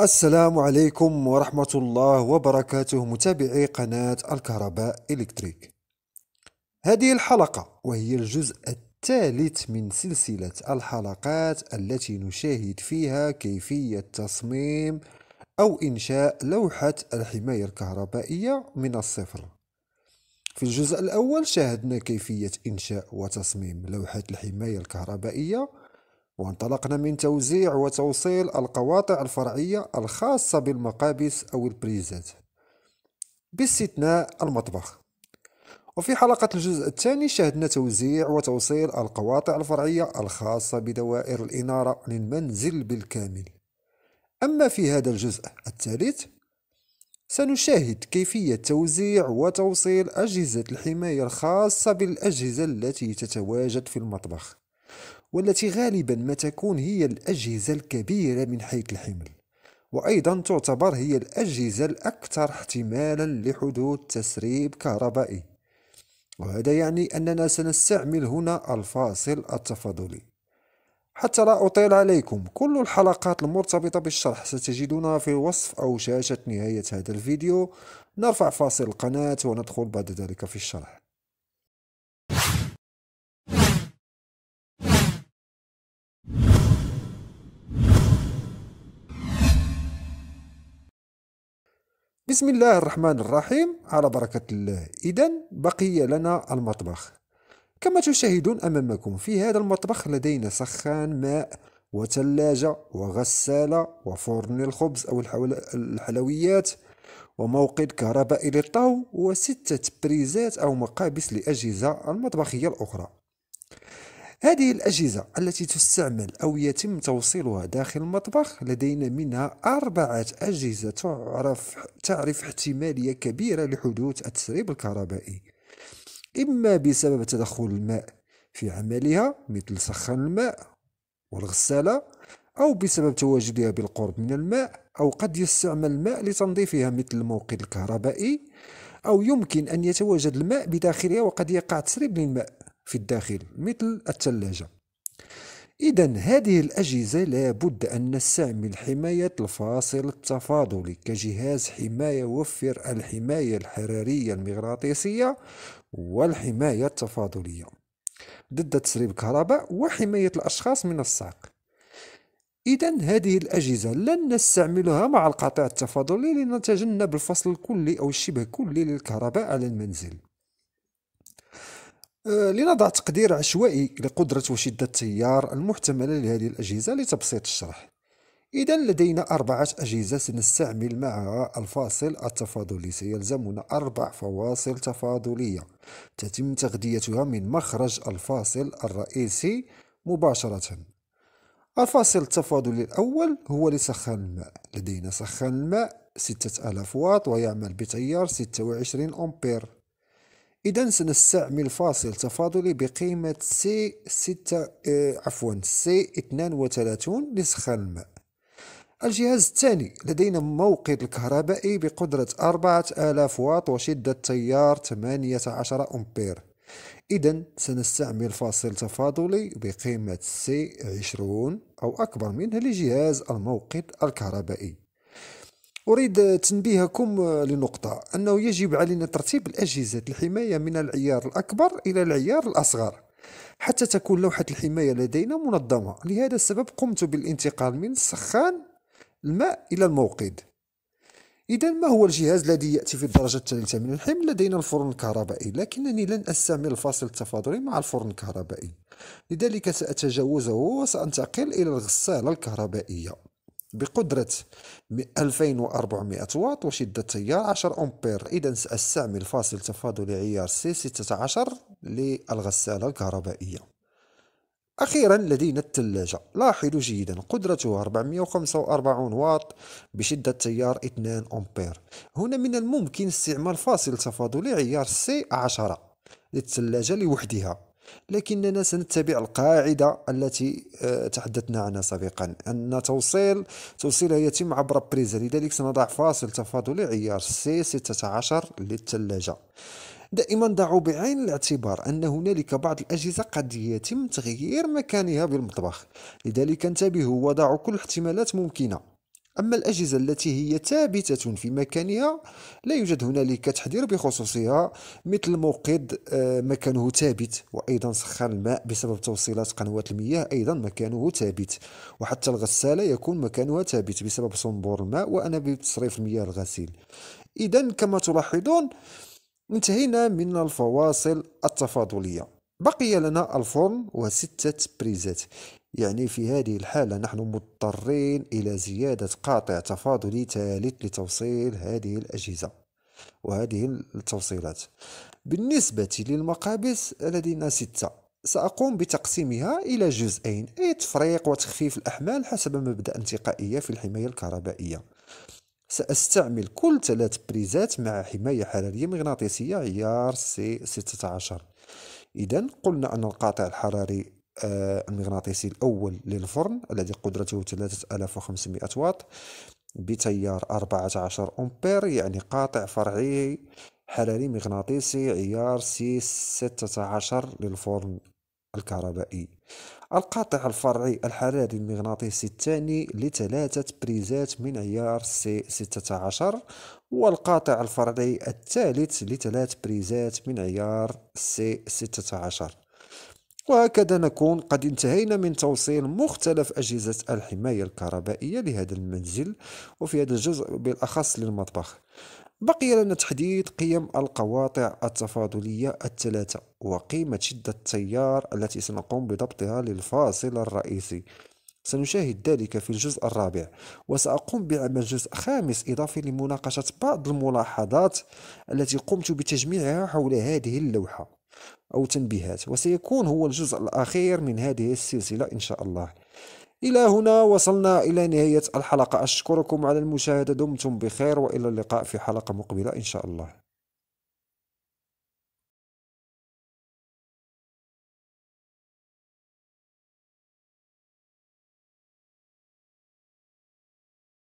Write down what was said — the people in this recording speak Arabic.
السلام عليكم ورحمة الله وبركاته متابعي قناة الكهرباء إلكتريك. هذه الحلقة وهي الجزء الثالث من سلسلة الحلقات التي نشاهد فيها كيفية تصميم أو إنشاء لوحة الحماية الكهربائية من الصفر. في الجزء الأول شاهدنا كيفية إنشاء وتصميم لوحة الحماية الكهربائية وانطلقنا من توزيع وتوصيل القواطع الفرعية الخاصة بالمقابس أو البريزات. باستثناء المطبخ. وفي حلقة الجزء الثاني شاهدنا توزيع وتوصيل القواطع الفرعية الخاصة بدوائر الإنارة للمنزل بالكامل. أما في هذا الجزء الثالث سنشاهد كيفية توزيع وتوصيل أجهزة الحماية الخاصة بالأجهزة التي تتواجد في المطبخ. والتي غالبا ما تكون هي الأجهزة الكبيرة من حيث الحمل. وأيضا تعتبر هي الأجهزة الأكثر احتمالا لحدوث تسريب كهربائي. وهذا يعني أننا سنستعمل هنا الفاصل التفاضلي. حتى لا أطيل عليكم كل الحلقات المرتبطة بالشرح ستجدونها في الوصف أو شاشة نهاية هذا الفيديو. نرفع فاصل القناة وندخل بعد ذلك في الشرح. بسم الله الرحمن الرحيم. على بركة الله. إذا بقي لنا المطبخ. كما تشاهدون أمامكم في هذا المطبخ لدينا سخان ماء وثلاجة وغسالة وفرن الخبز أو الحلويات وموقد كهربائي للطهو وستة بريزات أو مقابس لأجهزة المطبخية الأخرى. هذه الأجهزة التي تستعمل أو يتم توصيلها داخل المطبخ لدينا منها أربعة أجهزة تعرف, تعرف احتمالية كبيرة لحدوث التسريب الكهربائي. إما بسبب تدخل الماء في عملها مثل سخان الماء والغسالة أو بسبب تواجدها بالقرب من الماء أو قد يستعمل الماء لتنظيفها مثل الموقد الكهربائي أو يمكن أن يتواجد الماء بداخلها وقد يقع تسريب للماء. في الداخل مثل الثلاجة إذا هذه الأجهزة لابد أن نستعمل حماية الفاصل التفاضلي كجهاز حماية يوفر الحماية الحرارية المغناطيسية والحماية التفاضلية ضد تسريب الكهرباء وحماية الأشخاص من الصعق إذا هذه الأجهزة لن نستعملها مع القطع التفاضلي لنتجنب الفصل الكلي أو الشبه كلي للكهرباء على المنزل. لنضع تقدير عشوائي لقدرة وشدة التيار المحتملة لهذه الأجهزة لتبسيط الشرح. إذا لدينا أربعة أجهزة سنستعمل معها الفاصل التفاضلي سيلزمنا أربع فواصل تفاضلية. تتم تغذيتها من مخرج الفاصل الرئيسي مباشرة. الفاصل التفاضلي الأول هو لسخان الماء. لدينا سخان الماء 6000 واط ويعمل بتيار 26 أمبير. إذا سنستعمل فاصل تفاضلي بقيمة C ستة آه عفوا C اثنان وثلاثون لسخان الماء. الجهاز الثاني لدينا موقد الكهربائي بقدرة أربعة آلاف واط وشدة تيار ثمانية عشر أمبير. إذا سنستعمل فاصل تفاضلي بقيمة سي عشرون أو أكبر منها لجهاز الموقد الكهربائي. أريد تنبيهكم لنقطة أنه يجب علينا ترتيب الأجهزة الحماية من العيار الأكبر إلى العيار الأصغر حتى تكون لوحة الحماية لدينا منظمة. لهذا السبب قمت بالانتقال من السخان الماء إلى الموقد. إذا ما هو الجهاز الذي يأتي في الدرجة الثالثة من الحمل؟ لدينا الفرن الكهربائي لكنني لن أستعمل الفاصل التفاضلي مع الفرن الكهربائي. لذلك سأتجاوزه وسأنتقل إلى الغسالة الكهربائية. بقدرة 2400 واط وشدة تيار 10 أمبير. إذا سأستعمل فاصل تفاضلي عيار C 16 للغسالة الكهربائية. أخيرا لدينا الثلاجة لاحظوا جيدا قدرتها 445 واط بشدة تيار 2 أمبير. هنا من الممكن استعمال فاصل تفاضلي عيار C 10 للثلاجة لوحدها. لكننا سنتبع القاعدة التي آه، تحدثنا عنها سابقا أن توصيل توصيلها يتم عبر بريزة لذلك سنضع فاصل تفاضلي عيار سي 16 للثلاجة دائما ضعوا بعين الاعتبار أن هنالك بعض الأجهزة قد يتم تغيير مكانها بالمطبخ. لذلك انتبهوا وضعوا كل الاحتمالات ممكنة. أما الأجهزة التي هي ثابتة في مكانها لا يوجد هنالك تحذير بخصوصها مثل موقد آه، مكانه ثابت وأيضا سخان الماء بسبب توصيلات قنوات المياه أيضا مكانه ثابت. وحتى الغسالة يكون مكانها ثابت بسبب صنبور الماء وأنابيب تصريف المياه الغسيل. إذا كما تلاحظون انتهينا من الفواصل التفاضلية. بقي لنا الفرن وستة بريزات. يعني في هذه الحالة نحن مضطرين إلى زيادة قاطع تفاضلي ثالث لتوصيل هذه الأجهزة وهذه التوصيلات. بالنسبة للمقابس لدينا ستة. سأقوم بتقسيمها إلى جزئين أي تفريق وتخفيف الأحمال حسب مبدأ انتقائية في الحماية الكهربائية. سأستعمل كل ثلاث بريزات مع حماية حرارية مغناطيسية عيار سي 16 إذا قلنا أن القاطع الحراري المغناطيسي الأول للفرن الذي قدرته 3500 واط بتيار 14 أمبير يعني قاطع فرعي حراري مغناطيسي عيار C 16 للفرن الكهربائي. القاطع الفرعي الحراري المغناطيسي الثاني لثلاثة بريزات من عيار C 16 والقاطع الفرعي الثالث لثلاث بريزات من عيار C 16 وهكذا نكون قد انتهينا من توصيل مختلف أجهزة الحماية الكهربائية لهذا المنزل وفي هذا الجزء بالأخص للمطبخ. بقي لنا تحديد قيم القواطع التفاضلية الثلاثة وقيمة شدة التيار التي سنقوم بضبطها للفاصل الرئيسي. سنشاهد ذلك في الجزء الرابع وسأقوم بعمل جزء خامس إضافي لمناقشة بعض الملاحظات التي قمت بتجميعها حول هذه اللوحة. أو تنبيهات وسيكون هو الجزء الأخير من هذه السلسلة إن شاء الله. إلى هنا وصلنا إلى نهاية الحلقة. أشكركم على المشاهدة دمتم بخير وإلى اللقاء في حلقة مقبلة إن شاء الله.